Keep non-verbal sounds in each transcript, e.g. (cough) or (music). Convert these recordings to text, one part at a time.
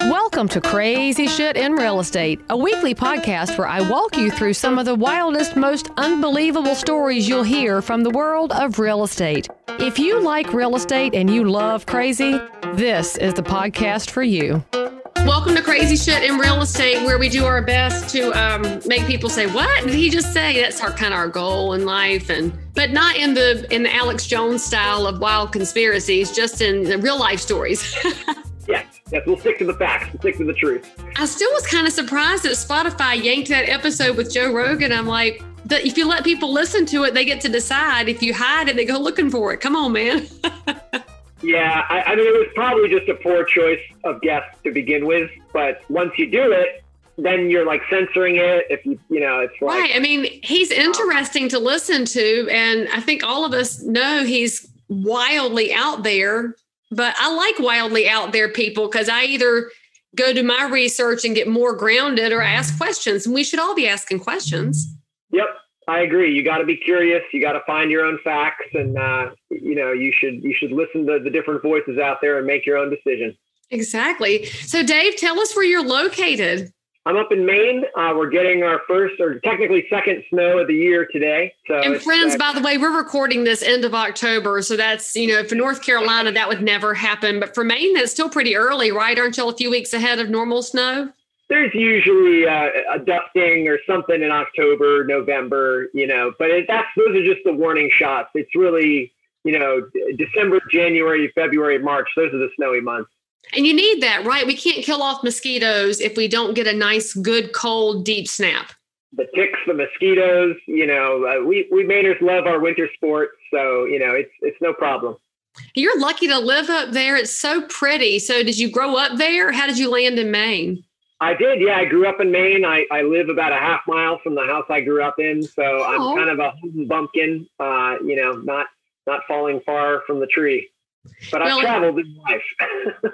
Welcome to Crazy Shit in Real Estate, a weekly podcast where I walk you through some of the wildest, most unbelievable stories you'll hear from the world of real estate. If you like real estate and you love crazy, this is the podcast for you. Welcome to Crazy Shit in Real Estate, where we do our best to um, make people say, "What did he just say?" That's our kind of our goal in life, and but not in the in the Alex Jones style of wild conspiracies, just in the real life stories. (laughs) yes, we'll stick to the facts, we'll stick to the truth. I still was kind of surprised that Spotify yanked that episode with Joe Rogan. I'm like, that if you let people listen to it, they get to decide. If you hide it, they go looking for it. Come on, man. (laughs) Yeah, I, I mean, it was probably just a poor choice of guests to begin with. But once you do it, then you're like censoring it. If you, you know, it's like, right. I mean, he's interesting to listen to, and I think all of us know he's wildly out there. But I like wildly out there people because I either go do my research and get more grounded or ask questions, and we should all be asking questions. Yep, I agree. You got to be curious. You got to find your own facts, and uh, you know you should you should listen to the different voices out there and make your own decision. Exactly. So, Dave, tell us where you're located. I'm up in Maine. Uh, we're getting our first, or technically second, snow of the year today. So, and friends, uh, by the way, we're recording this end of October, so that's you know, for North Carolina that would never happen, but for Maine, that's still pretty early, right? Aren't y'all a few weeks ahead of normal snow? there's usually uh, a dusting or something in October, November, you know, but it, that's those are just the warning shots. It's really, you know, December, January, February, March. Those are the snowy months. And you need that, right? We can't kill off mosquitoes if we don't get a nice, good, cold, deep snap. The ticks, the mosquitoes, you know, uh, we we Mainers love our winter sports, so you know, it's it's no problem. You're lucky to live up there. It's so pretty. So, did you grow up there? How did you land in Maine? I did. Yeah, I grew up in Maine. I, I live about a half mile from the house I grew up in, so oh. I'm kind of a bumpkin. Uh, you know, not not falling far from the tree. But well, I've traveled in life.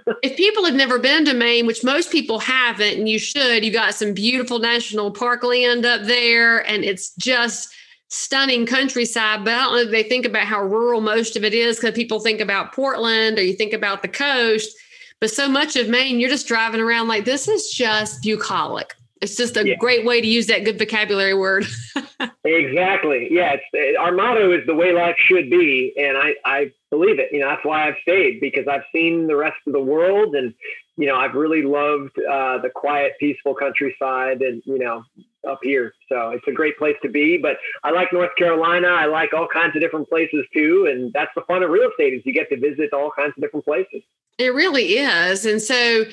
(laughs) if people have never been to Maine, which most people haven't, and you should, you got some beautiful national park land up there, and it's just stunning countryside. But I don't know if they think about how rural most of it is because people think about Portland or you think about the coast but so much of Maine, you're just driving around like this is just bucolic. It's just a yeah. great way to use that good vocabulary word. (laughs) exactly. Yeah. Our motto is the way life should be. And I, I believe it. You know, that's why I've stayed because I've seen the rest of the world and, you know, I've really loved uh, the quiet, peaceful countryside and, you know, up here. So it's a great place to be. But I like North Carolina. I like all kinds of different places too. And that's the fun of real estate is you get to visit all kinds of different places. It really is. And so,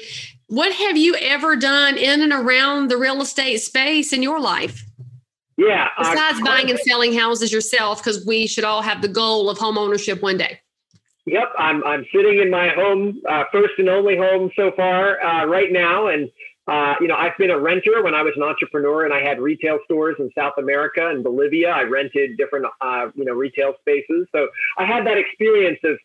what have you ever done in and around the real estate space in your life? Yeah. Besides uh, buying and selling houses yourself, because we should all have the goal of home ownership one day. Yep, I'm I'm sitting in my home, uh, first and only home so far uh, right now, and uh, you know I've been a renter when I was an entrepreneur, and I had retail stores in South America and Bolivia. I rented different uh, you know retail spaces, so I had that experience of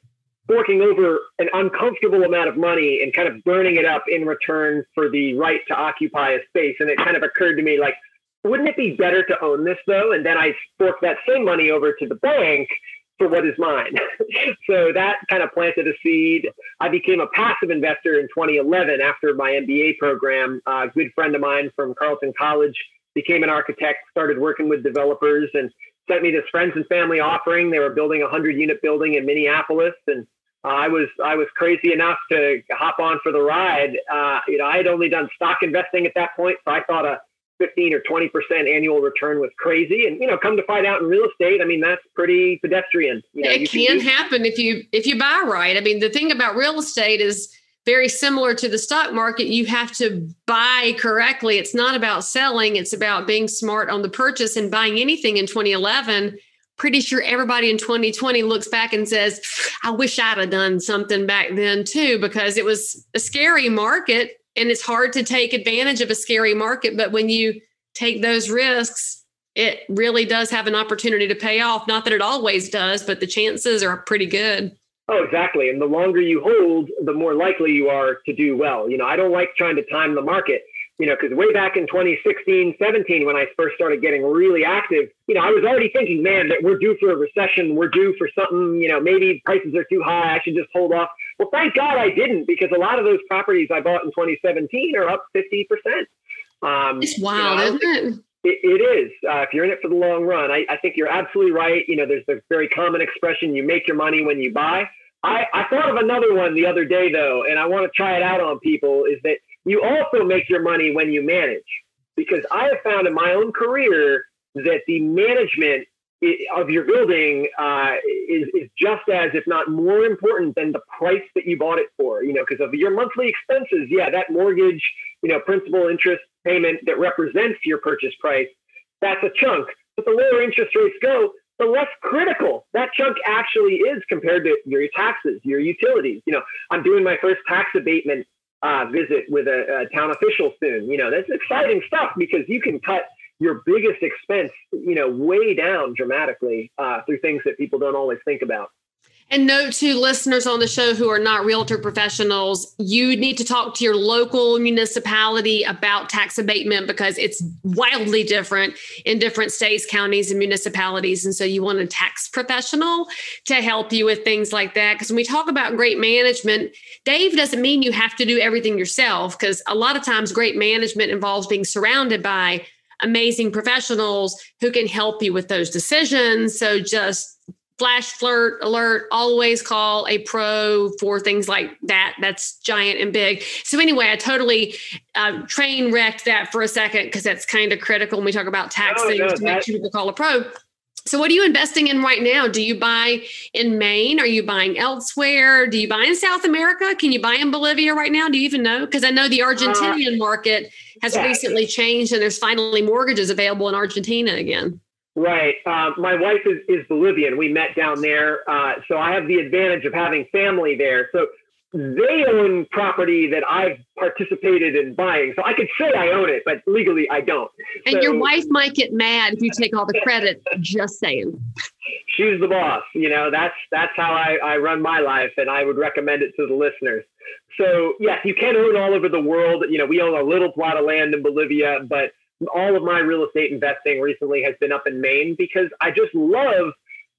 forking over an uncomfortable amount of money and kind of burning it up in return for the right to occupy a space. And it kind of occurred to me like, wouldn't it be better to own this though? And then I fork that same money over to the bank for what is mine. (laughs) so that kind of planted a seed. I became a passive investor in 2011 after my MBA program. A good friend of mine from Carleton College became an architect, started working with developers and sent me this friends and family offering. They were building a hundred unit building in Minneapolis and I was I was crazy enough to hop on for the ride. Uh, you know, I had only done stock investing at that point, so I thought a 15 or 20 percent annual return was crazy. And you know, come to find out in real estate, I mean, that's pretty pedestrian. You know, it you can, can happen if you if you buy right. I mean, the thing about real estate is very similar to the stock market. You have to buy correctly. It's not about selling; it's about being smart on the purchase and buying anything in 2011 pretty sure everybody in 2020 looks back and says, I wish I'd have done something back then too, because it was a scary market and it's hard to take advantage of a scary market. But when you take those risks, it really does have an opportunity to pay off. Not that it always does, but the chances are pretty good. Oh, exactly. And the longer you hold, the more likely you are to do well. You know, I don't like trying to time the market you know, because way back in 2016, 17, when I first started getting really active, you know, I was already thinking, man, that we're due for a recession. We're due for something, you know, maybe prices are too high. I should just hold off. Well, thank God I didn't because a lot of those properties I bought in 2017 are up 50%. Um, it's wild, you know, isn't it? It, it is. Uh, if you're in it for the long run, I, I, think you're absolutely right. You know, there's a very common expression: you make your money when you buy. I, I thought of another one the other day, though, and I want to try it out on people. Is that you also make your money when you manage? Because I have found in my own career that the management of your building uh, is, is just as, if not more important than the price that you bought it for. You know, because of your monthly expenses, yeah, that mortgage, you know, principal interest payment that represents your purchase price, that's a chunk. But the lower interest rates go, the less critical that chunk actually is compared to your taxes, your utilities. You know, I'm doing my first tax abatement uh, visit with a, a town official soon. You know, that's exciting stuff because you can cut your biggest expense, you know, way down dramatically uh, through things that people don't always think about. And note to listeners on the show who are not realtor professionals, you need to talk to your local municipality about tax abatement because it's wildly different in different states, counties, and municipalities. And so you want a tax professional to help you with things like that. Because when we talk about great management, Dave doesn't mean you have to do everything yourself, because a lot of times great management involves being surrounded by amazing professionals who can help you with those decisions. So just flash flirt alert always call a pro for things like that. That's giant and big. So anyway i totally uh, train wrecked that for a second because that's kind of critical when we talk about tax things no, to make sure people call a pro. So what are you investing in right now? Do you buy in maine? Are you buying elsewhere? Do you buy in south america? Can you buy in bolivia right now? Do you even know? Because i know the argentinian uh, market has yeah. recently changed and there's finally mortgages available in argentina again Right. Uh, my wife is, is Bolivian. We met down there. Uh, so I have the advantage of having family there. So they own property that I've participated in buying. So I could say I own it, but legally I don't. And so, your wife might get mad if you take all the credit. just saying. She's the boss. You know, that's that's how I, I run my life, and I would recommend it to the listeners. So yes, you can own all over the world. You know, we own a little plot of land in Bolivia, but all of my real estate investing recently has been up in Maine because I just love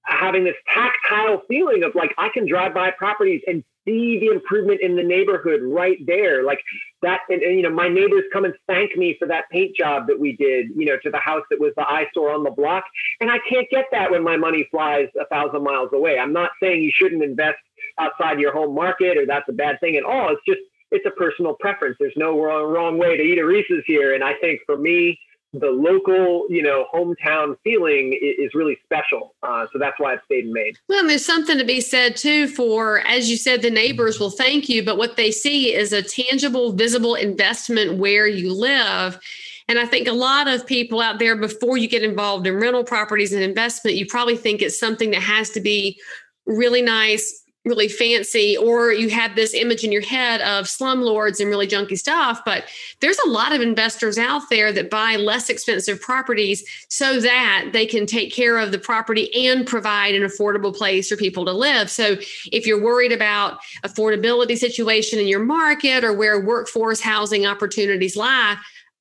having this tactile feeling of like I can drive by properties and see the improvement in the neighborhood right there. Like that, and, and, you know, my neighbors come and thank me for that paint job that we did, you know, to the house that was the eyesore on the block. And I can't get that when my money flies a thousand miles away. I'm not saying you shouldn't invest outside your home market or that's a bad thing at all. It's just it's a personal preference. There's no wrong, wrong way to eat a Reese's here. And I think for me, the local, you know, hometown feeling is, really special. Uh, so that's why it stayed in Maine. Well, and there's something to be said too for, as you said, the neighbors will thank you, but what they see is a tangible, visible investment where you live. And I think a lot of people out there, before you get involved in rental properties and investment, you probably think it's something that has to be really nice, really fancy or you have this image in your head of slumlords and really junky stuff but there's a lot of investors out there that buy less expensive properties so that they can take care of the property and provide an affordable place for people to live. So if you're worried about affordability situation in your market or where workforce housing opportunities lie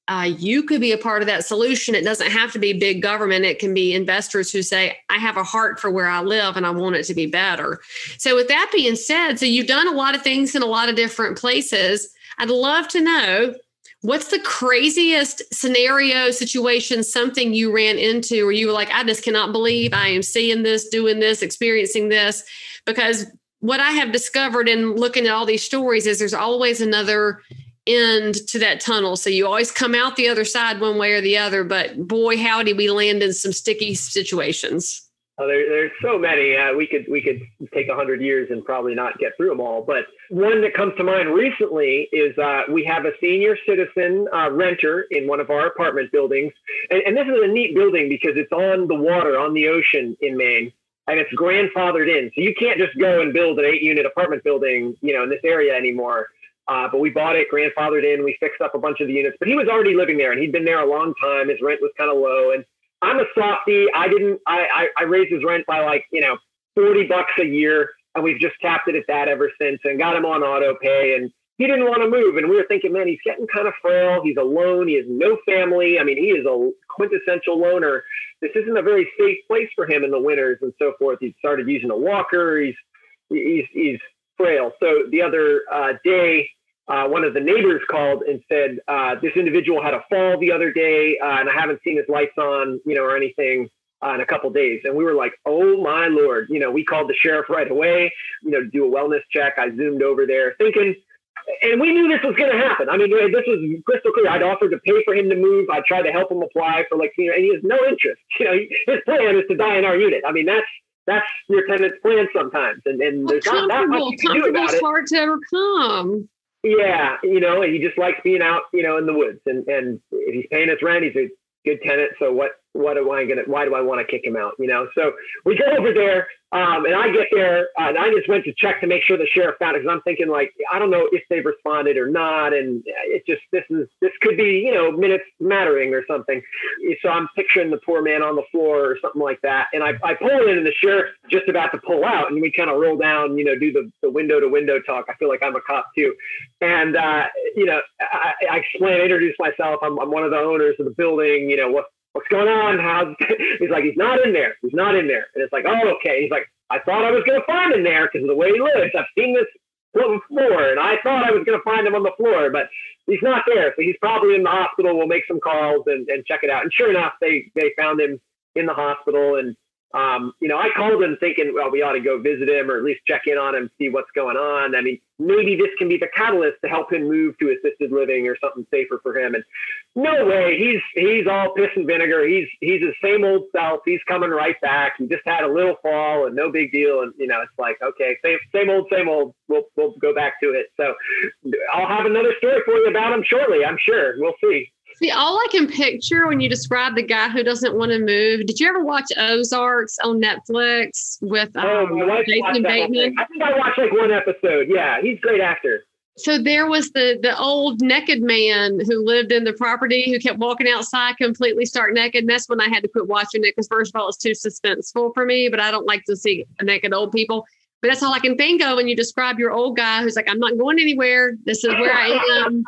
uh, you could be a part of that solution. It doesn't have to be big government. It can be investors who say, I have a heart for where I live and I want it to be better. So, with that being said, so you've done a lot of things in a lot of different places. I'd love to know what's the craziest scenario situation, something you ran into where you were like, I just cannot believe I am seeing this, doing this, experiencing this. Because what I have discovered in looking at all these stories is there's always another end to that tunnel. So you always come out the other side one way or the other. But boy, howdy, we land in some sticky situations. Oh, there, there's so many. Uh, we could we could take hundred years and probably not get through them all. But one that comes to mind recently is uh, we have a senior citizen uh, renter in one of our apartment buildings, and, and this is a neat building because it's on the water, on the ocean in Maine, and it's grandfathered in. So you can't just go and build an eight-unit apartment building, you know, in this area anymore. Uh, but we bought it, grandfathered in, we fixed up a bunch of the units. But he was already living there and he'd been there a long time. His rent was kind of low. And I'm a softie. I didn't, I, I, I raised his rent by like, you know, 40 bucks a year. And we've just capped it at that ever since and got him on auto pay. And, he didn't want to move. And we were thinking, man, he's getting kind of frail. He's alone. He has no family. I mean, he is a quintessential loner. This isn't a very safe place for him in the winters and so forth. He started using a walker. He's he's he's frail. So the other uh, day, uh, one of the neighbors called and said uh, this individual had a fall the other day, uh, and I haven't seen his lights on, you know, or anything uh, in a couple days. And we were like, oh my lord, you know, we called the sheriff right away, you know, to do a wellness check. I zoomed over there, thinking. And we knew this was going to happen. I mean, this was crystal clear. I'd offered to pay for him to move. I tried to help him apply for like, you know, and he has no interest. (laughs) You know, his plan is to die in our unit. I mean, that's that's your tenant's plan sometimes. And, and there's not that much you can do about it. hard to overcome. Yeah, you know, he just likes being out, you know, in the woods. And and if he's paying his rent, he's a good tenant. So what what am I gonna? Why do I want to kick him out? You know. So we go over there, um, and I get there, uh, and I just went to check to make sure the sheriff found it because I'm thinking like I don't know if they've responded or not, and it just this is this could be you know minutes mattering or something. So I'm picturing the poor man on the floor or something like that, and I, I pull in, and the sheriff just about to pull out, and we kind of roll down, you know, do the, the window to window talk. I feel like I'm a cop too, and uh, you know I, I explain, introduce myself. I'm, I'm one of the owners of the building. You know what what's going on? How (laughs) he's like, he's not in there. He's not in there. And it's like, oh, okay. He's like, I thought I was going to find him there because of the way he lives. I've seen this floor, and I thought I was going to find him on the floor, but he's not there. So he's probably in the hospital. We'll make some calls and, and check it out. And sure enough, they they found him in the hospital, and um, you know, I called him thinking, well, we ought to go visit him or at least check in on him, see what's going on. I mean, maybe this can be the catalyst to help him move to assisted living or something safer for him. And no way, he's he's all piss and vinegar. He's he's his same old self. He's coming right back. He just had a little fall and no big deal. And you know, it's like okay, same same old, same old. We'll we'll go back to it. So I'll have another story for you about him shortly. I'm sure. We'll see. See, all I can picture when you describe the guy who doesn't want to move. Did you ever watch Ozarks on Netflix with um, oh, Jason Bateman? I think I watched like one episode. Yeah, he's a great actor. So there was the the old naked man who lived in the property who kept walking outside completely stark naked. And that's when I had to quit watching it because first of all, it's too suspenseful for me. But I don't like to see naked old people. But that's all I can think of when you describe your old guy who's like, I'm not going anywhere. This is where I am.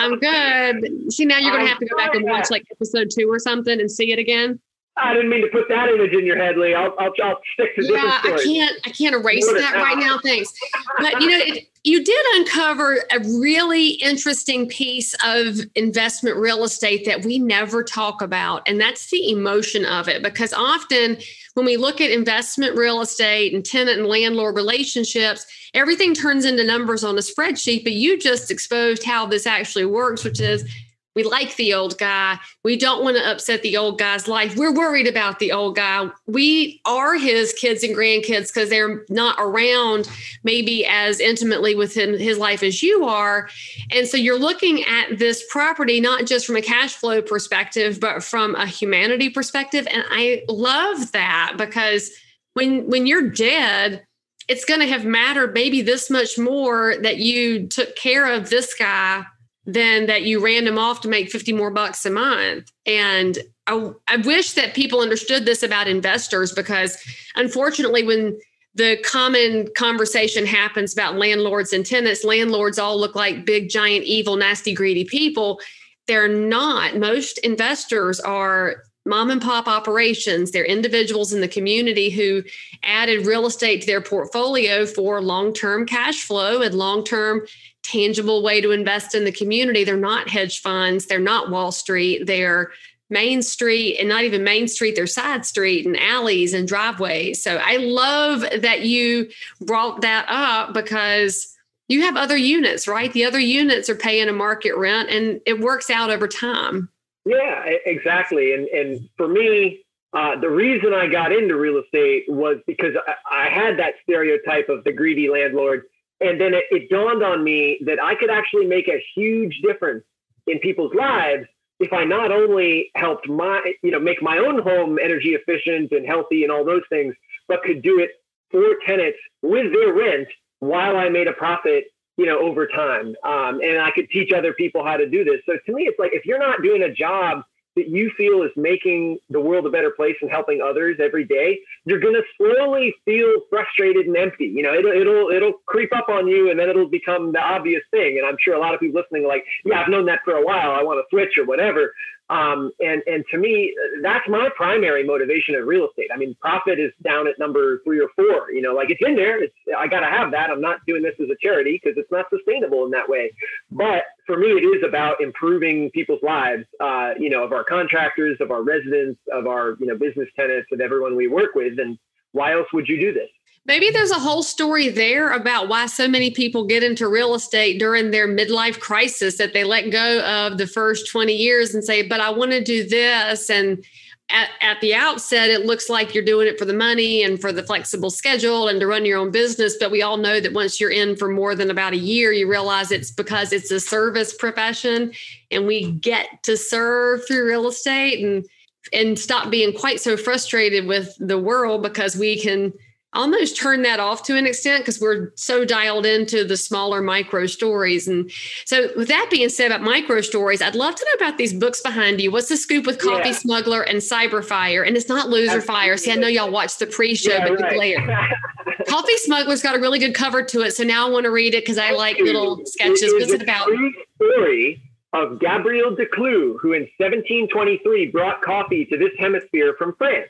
I'm good. See, now you're going to have to go back and watch like episode two or something and see it again. I didn't mean to put that image in your head, Leigh. I'll, I'll, I'll stick to yeah. I can't, I can't erase that right now. Thanks. But you know, it, you did uncover a really interesting piece of investment real estate that we never talk about, and that's the emotion of it. Because often when we look at investment real estate and tenant and landlord relationships, everything turns into numbers on a spreadsheet. But you just exposed how this actually works, which is we like the old guy. We don't want to upset the old guy's life. We're worried about the old guy. We are his kids and grandkids because they're not around maybe as intimately within his life as you are. And so you're looking at this property not just from a cash flow perspective, but from a humanity perspective. And I love that because when when you're dead, it's going to have mattered maybe this much more that you took care of this guy than that you ran them off to make 50 more bucks a month. And I, I wish that people understood this about investors because unfortunately, when the common conversation happens about landlords and tenants, landlords all look like big, giant, evil, nasty, greedy people. They're not. Most investors are mom and pop operations. They're individuals in the community who added real estate to their portfolio for long term cash flow and long term tangible way to invest in the community. They're not hedge funds, they're not Wall Street, they're Main Street and not even Main Street, they're side street and alleys and driveways. So I love that you brought that up because you have other units, right? The other units are paying a market rent and it works out over time. Yeah, exactly. And and for me, uh, the reason I got into real estate was because I, I had that stereotype of the greedy landlord and then it, it dawned on me that I could actually make a huge difference in people's lives if I not only helped my, you know, make my own home energy efficient and healthy and all those things, but could do it for tenants with their rent while I made a profit, you know, over time. Um, and I could teach other people how to do this. So to me, it's like if you're not doing a job that you feel is making the world a better place and helping others every day, you're going to slowly feel frustrated and empty. You know, it'll, it'll, it'll creep up on you and then it'll become the obvious thing. And I'm sure a lot of people listening are like, yeah, I've known that for a while. I want to switch or whatever. Um, and and to me, that's my primary motivation of real estate. I mean, profit is down at number three or four. You know, like it's in there. It's I got to have that. I'm not doing this as a charity because it's not sustainable in that way. But for me, it is about improving people's lives. Uh, you know, of our contractors, of our residents, of our you know business tenants, of everyone we work with. And why else would you do this? Maybe there's a whole story there about why so many people get into real estate during their midlife crisis that they let go of the first 20 years and say, but I want to do this. And at, at the outset, it looks like you're doing it for the money and for the flexible schedule and to run your own business. But we all know that once you're in for more than about a year, you realize it's because it's a service profession and we get to serve through real estate and and stop being quite so frustrated with the world because we can almost turn that off to an extent because we're so dialed into the smaller micro stories. And so, with that being said about micro stories, I'd love to know about these books behind you. What's the scoop with Coffee yeah. Smuggler and Cyberfire? And it's not Loser Fire. See, I know y'all watched the pre-show, yeah, but right. later. (laughs) Coffee Smuggler's got a really good cover to it, so now I want to read it because I like little sketches. What's it about? Story of Gabriel de Clieu, who in 1723 brought coffee to this hemisphere from France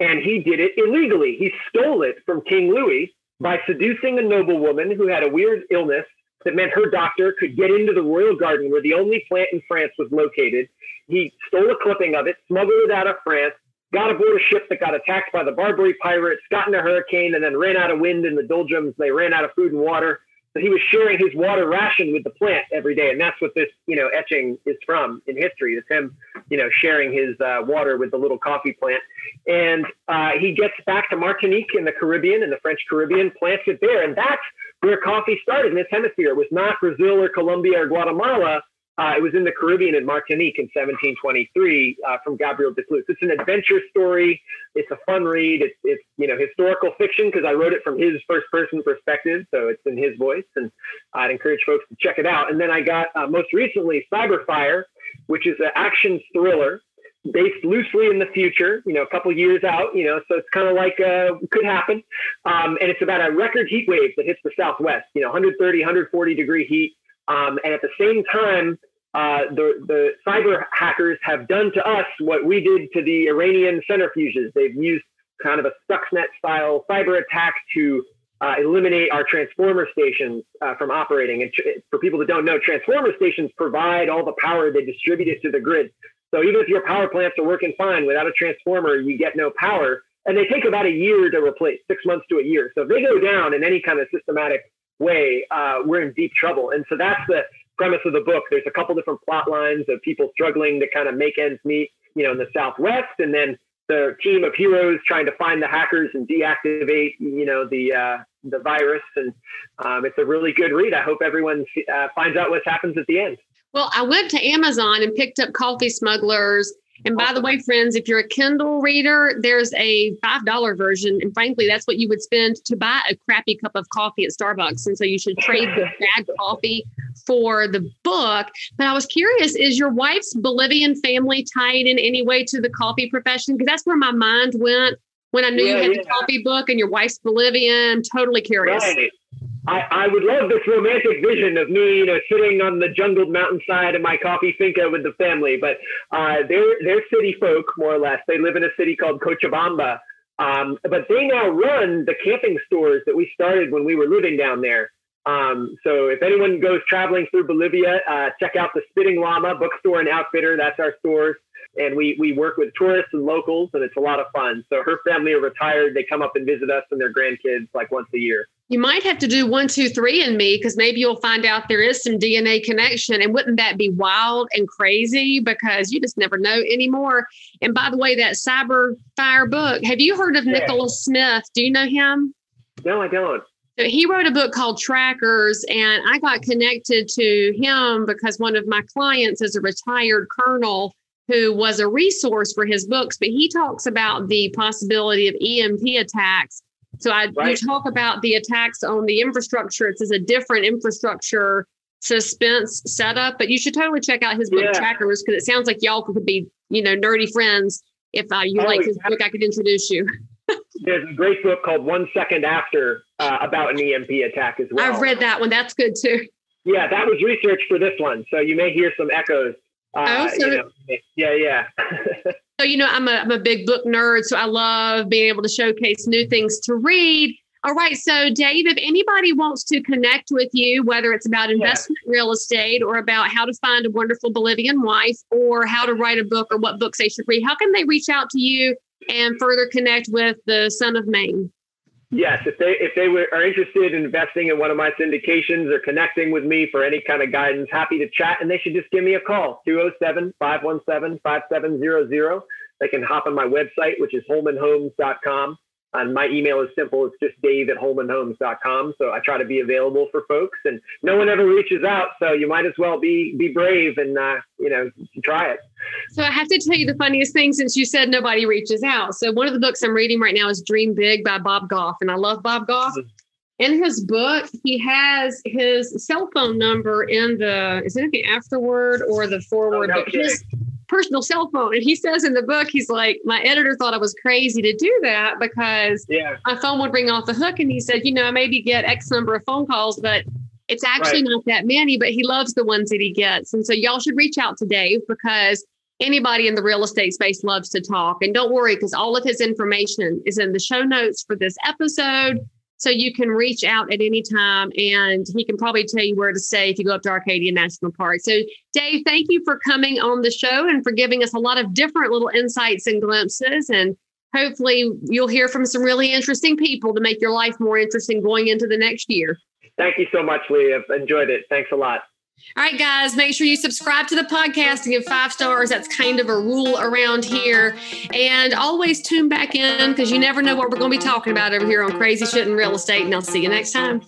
and he did it illegally. He stole it from King Louis by seducing a noblewoman who had a weird illness that meant her doctor could get into the royal garden where the only plant in France was located. He stole a clipping of it, smuggled it out of France, got aboard a ship that got attacked by the Barbary pirates, got in a hurricane, and then ran out of wind in the doldrums. They ran out of food and water. So he was sharing his water ration with the plant every day, and that's what this, you know, etching is from in history. It's him, you know, sharing his uh, water with the little coffee plant, and uh, he gets back to Martinique in the Caribbean, in the French Caribbean, plants it there, and that's where coffee started in this hemisphere. It was not Brazil or Colombia or Guatemala. Uh, it was in the Caribbean in Martinique in 1723 uh, from Gabriel de Clieu. It's an adventure story. It's a fun read. It's, it's you know historical fiction because I wrote it from his first person perspective, so it's in his voice, and I'd encourage folks to check it out. And then I got uh, most recently Cyberfire, which is an action thriller based loosely in the future, you know, a couple years out, you know, so it's kind of like uh, could happen. Um, and it's about a record heat wave that hits the Southwest, you know, 130, 140 degree heat. Um, and at the same time, uh, the, the cyber hackers have done to us what we did to the Iranian centrifuges. They've used kind of a Stuxnet style cyber attack to uh, eliminate our transformer stations uh, from operating. And tr- for people that don't know, transformer stations provide all the power, they distribute it to the grid. So even if your power plants are working fine without a transformer, you get no power. And they take about a year to replace, six months to a year. So if they go down in any kind of systematic way, uh, we're in deep trouble. And so that's the premise of the book. There's a couple different plot lines of people struggling to kind of make ends meet, you know, in the Southwest, and then the team of heroes trying to find the hackers and deactivate, you know, the uh, the virus. And um, it's a really good read. I hope everyone uh, finds out what happens at the end. Well, I went to Amazon and picked up Coffee Smugglers and by the way, friends, if you're a Kindle reader, there's a $5 version. And frankly, that's what you would spend to buy a crappy cup of coffee at Starbucks. And so you should trade the bad coffee for the book. But I was curious is your wife's Bolivian family tied in any way to the coffee profession? Because that's where my mind went when I knew yeah, you had yeah. the coffee book and your wife's Bolivian. I'm totally curious. Right. I, I would love this romantic vision of me, you know, sitting on the jungled mountainside in my coffee finca with the family. But uh, they're they're city folk, more or less. They live in a city called Cochabamba. Um, but they now run the camping stores that we started when we were living down there. Um, so if anyone goes traveling through Bolivia, uh, check out the Spitting Llama bookstore and outfitter. That's our stores and we we work with tourists and locals, and it's a lot of fun. So her family are retired; they come up and visit us and their grandkids like once a year. You might have to do one, two, three in me because maybe you'll find out there is some DNA connection. And wouldn't that be wild and crazy? Because you just never know anymore. And by the way, that Cyber Fire book, have you heard of yeah. Nicholas Smith? Do you know him? No, I don't. So he wrote a book called Trackers, and I got connected to him because one of my clients is a retired colonel who was a resource for his books, but he talks about the possibility of EMP attacks. So I right. you talk about the attacks on the infrastructure. It's a different infrastructure suspense setup, but you should totally check out his book yeah. trackers because it sounds like y'all could be you know, nerdy friends, if uh, you oh, like his book, I could introduce you. There's a great book called One Second After uh, about an EMP attack as well. I've read that one. That's good too. Yeah, that was research for this one, so you may hear some echoes. Uh, oh, so you know, yeah, yeah. (laughs) so you know, I'm a I'm a big book nerd, so I love being able to showcase new things to read. All right. So, Dave, if anybody wants to connect with you, whether it's about investment yeah. real estate or about how to find a wonderful Bolivian wife or how to write a book or what books they should read, how can they reach out to you and further connect with the Son of Maine? Yes, if they if they were, are interested in investing in one of my syndications or connecting with me for any kind of guidance, happy to chat. And they should just give me a call, 207-517-5700. They can hop on my website, which is holmanhomes.com. And my email is simple. It's just dave at holmanhomes.com. So I try to be available for folks and no one ever reaches out. So you might as well be, be brave and, uh, you know, try it. So I have to tell you the funniest thing since you said nobody reaches out. So one of the books I'm reading right now is Dream Big by Bob Goff. And I love Bob Goff. Mm-hmm. In his book, he has his cell phone number in the, is it the afterword or the forward? Oh, no his, personal cell phone. And he says in the book, he's like, my editor thought I was crazy to do that because yeah. my phone would ring off the hook. And he said, you know, I maybe get X number of phone calls, but it's actually right. not that many, but he loves the ones that he gets. And so y'all should reach out to Dave because anybody in the real estate space loves to talk. And don't worry, because all of his information is in the show notes for this episode. So you can reach out at any time and he can probably tell you where to stay if you go up to Acadia National Park. So, Dave, thank you for coming on the show and for giving us a lot of different little insights and glimpses. And hopefully, you'll hear from some really interesting people to make your life more interesting going into the next year. Thank you so much, Leigh. I've enjoyed it. Thanks a lot. All right, guys, make sure you subscribe to the podcast and give five stars. That's kind of a rule around here. And always tune back in because you never know what we're going to be talking about over here on Crazy Shit in Real Estate. And I'll see you next time.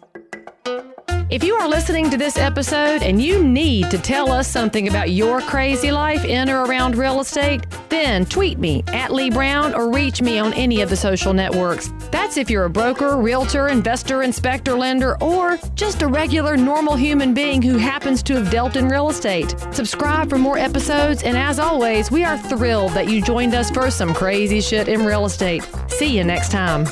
If you are listening to this episode and you need to tell us something about your crazy life in or around real estate, then tweet me at Leigh Brown or reach me on any of the social networks. That's if you're a broker, realtor, investor, inspector, lender, or just a regular normal human being who happens to have dealt in real estate. Subscribe for more episodes, and as always, we are thrilled that you joined us for some crazy shit in real estate. See you next time.